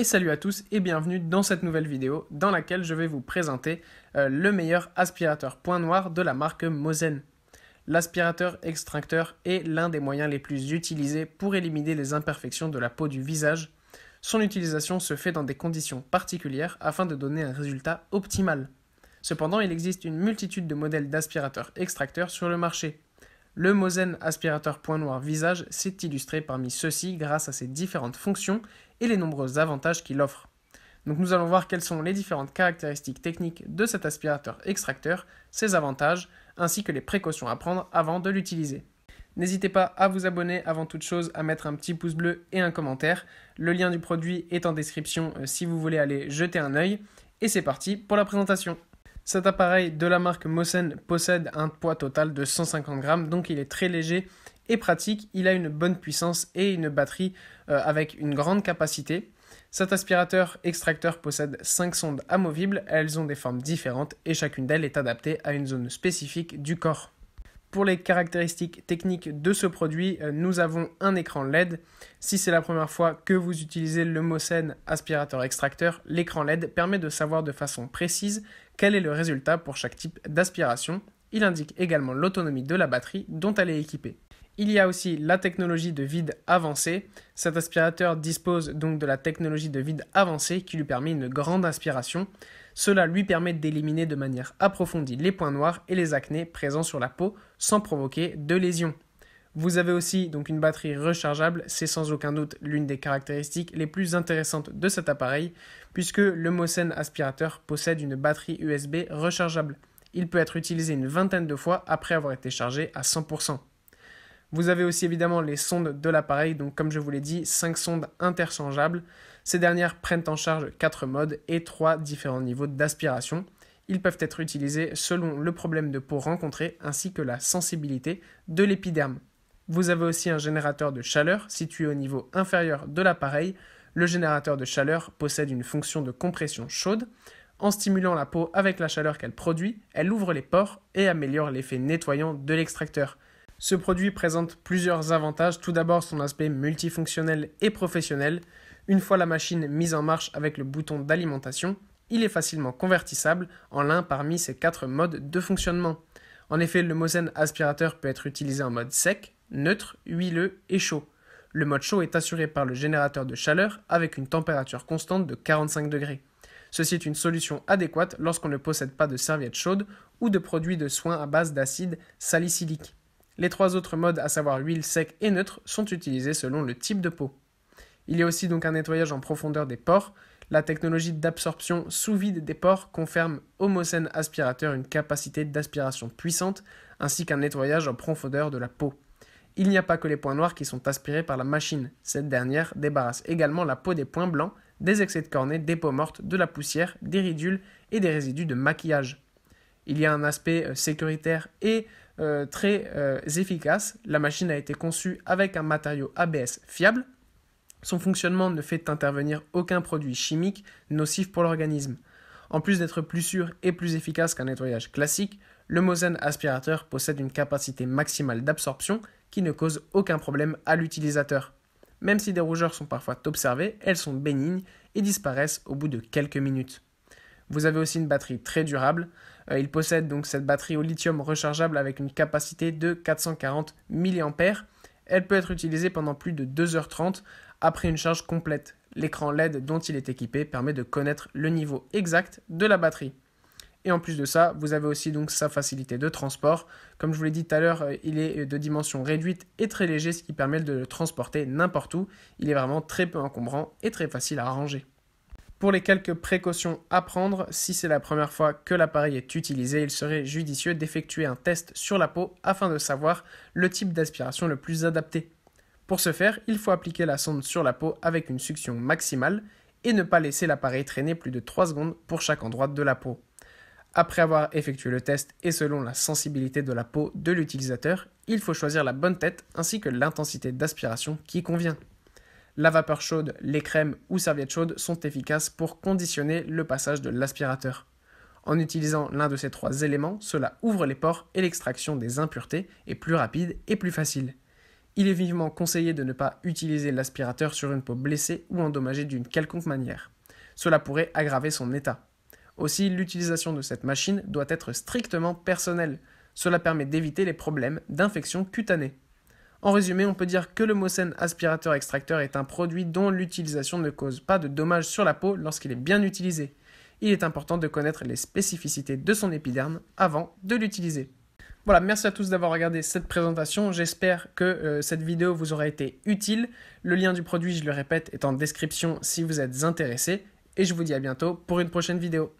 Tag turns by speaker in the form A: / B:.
A: Et salut à tous et bienvenue dans cette nouvelle vidéo dans laquelle je vais vous présenter euh, le meilleur aspirateur point noir de la marque Mosen. L'aspirateur extracteur est l'un des moyens les plus utilisés pour éliminer les imperfections de la peau du visage. Son utilisation se fait dans des conditions particulières afin de donner un résultat optimal. Cependant, il existe une multitude de modèles d'aspirateurs extracteurs sur le marché. Le Mosen aspirateur point noir visage s'est illustré parmi ceux-ci grâce à ses différentes fonctions et les nombreux avantages qu'il offre. Donc nous allons voir quelles sont les différentes caractéristiques techniques de cet aspirateur extracteur, ses avantages, ainsi que les précautions à prendre avant de l'utiliser. N'hésitez pas à vous abonner avant toute chose, à mettre un petit pouce bleu et un commentaire. Le lien du produit est en description euh, si vous voulez aller jeter un œil. Et c'est parti pour la présentation. Cet appareil de la marque Mosen possède un poids total de 150 grammes, donc il est très léger et pratique. Il a une bonne puissance et une batterie euh, avec une grande capacité. Cet aspirateur extracteur possède 5 sondes amovibles, elles ont des formes différentes et chacune d'elles est adaptée à une zone spécifique du corps. Pour les caractéristiques techniques de ce produit, euh, nous avons un écran LED. Si c'est la première fois que vous utilisez le Mosen aspirateur extracteur, l'écran LED permet de savoir de façon précise quel est le résultat pour chaque type d'aspiration. Il indique également l'autonomie de la batterie dont elle est équipée. Il y a aussi la technologie de vide avancée. Cet aspirateur dispose donc de la technologie de vide avancée qui lui permet une grande aspiration. Cela lui permet d'éliminer de manière approfondie les points noirs et les acnés présents sur la peau sans provoquer de lésions. Vous avez aussi donc une batterie rechargeable, c'est sans aucun doute l'une des caractéristiques les plus intéressantes de cet appareil puisque le Mosen aspirateur possède une batterie USB rechargeable. Il peut être utilisé une vingtaine de fois après avoir été chargé à 100%. Vous avez aussi évidemment les sondes de l'appareil, donc comme je vous l'ai dit, 5 sondes interchangeables. Ces dernières prennent en charge 4 modes et 3 différents niveaux d'aspiration. Ils peuvent être utilisés selon le problème de peau rencontré ainsi que la sensibilité de l'épiderme. Vous avez aussi un générateur de chaleur situé au niveau inférieur de l'appareil. Le générateur de chaleur possède une fonction de compression chaude. En stimulant la peau avec la chaleur qu'elle produit, elle ouvre les pores et améliore l'effet nettoyant de l'extracteur. Ce produit présente plusieurs avantages. Tout d'abord son aspect multifonctionnel et professionnel. Une fois la machine mise en marche avec le bouton d'alimentation, il est facilement convertissable en l'un parmi ces quatre modes de fonctionnement. En effet, le Mosen aspirateur peut être utilisé en mode sec, neutre, huileux et chaud. Le mode chaud est assuré par le générateur de chaleur avec une température constante de 45 degrés. Ceci est une solution adéquate lorsqu'on ne possède pas de serviette chaude ou de produits de soins à base d'acide salicylique. Les trois autres modes, à savoir l'huile sec et neutre, sont utilisés selon le type de peau. Il y a aussi donc un nettoyage en profondeur des pores. La technologie d'absorption sous vide des pores confirme Mosen aspirateur une capacité d'aspiration puissante ainsi qu'un nettoyage en profondeur de la peau. Il n'y a pas que les points noirs qui sont aspirés par la machine. Cette dernière débarrasse également la peau des points blancs, des excès de cornée, des peaux mortes, de la poussière, des ridules et des résidus de maquillage. Il y a un aspect euh, sécuritaire et euh, très euh, efficace. La machine a été conçue avec un matériau ABS fiable. Son fonctionnement ne fait intervenir aucun produit chimique nocif pour l'organisme. En plus d'être plus sûr et plus efficace qu'un nettoyage classique, le Mosen aspirateur possède une capacité maximale d'absorption qui ne cause aucun problème à l'utilisateur. Même si des rougeurs sont parfois observées, elles sont bénignes et disparaissent au bout de quelques minutes. Vous avez aussi une batterie très durable. Euh, il possède donc cette batterie au lithium rechargeable avec une capacité de 440 mAh. Elle peut être utilisée pendant plus de 2h30 après une charge complète. L'écran LED dont il est équipé permet de connaître le niveau exact de la batterie. Et en plus de ça, vous avez aussi donc sa facilité de transport. Comme je vous l'ai dit tout à l'heure, euh, il est de dimension réduite et très léger, ce qui permet de le transporter n'importe où. Il est vraiment très peu encombrant et très facile à ranger. Pour les quelques précautions à prendre, si c'est la première fois que l'appareil est utilisé, il serait judicieux d'effectuer un test sur la peau afin de savoir le type d'aspiration le plus adapté. Pour ce faire, il faut appliquer la sonde sur la peau avec une succion maximale et ne pas laisser l'appareil traîner plus de 3 secondes pour chaque endroit de la peau. Après avoir effectué le test et selon la sensibilité de la peau de l'utilisateur, il faut choisir la bonne tête ainsi que l'intensité d'aspiration qui convient. La vapeur chaude, les crèmes ou serviettes chaudes sont efficaces pour conditionner le passage de l'aspirateur. En utilisant l'un de ces trois éléments, cela ouvre les pores et l'extraction des impuretés est plus rapide et plus facile. Il est vivement conseillé de ne pas utiliser l'aspirateur sur une peau blessée ou endommagée d'une quelconque manière. Cela pourrait aggraver son état. Aussi, l'utilisation de cette machine doit être strictement personnelle. Cela permet d'éviter les problèmes d'infection cutanée. En résumé, on peut dire que le Mosen aspirateur extracteur est un produit dont l'utilisation ne cause pas de dommages sur la peau lorsqu'il est bien utilisé. Il est important de connaître les spécificités de son épiderme avant de l'utiliser. Voilà, merci à tous d'avoir regardé cette présentation. J'espère que euh, cette vidéo vous aura été utile. Le lien du produit, je le répète, est en description si vous êtes intéressé. Et je vous dis à bientôt pour une prochaine vidéo.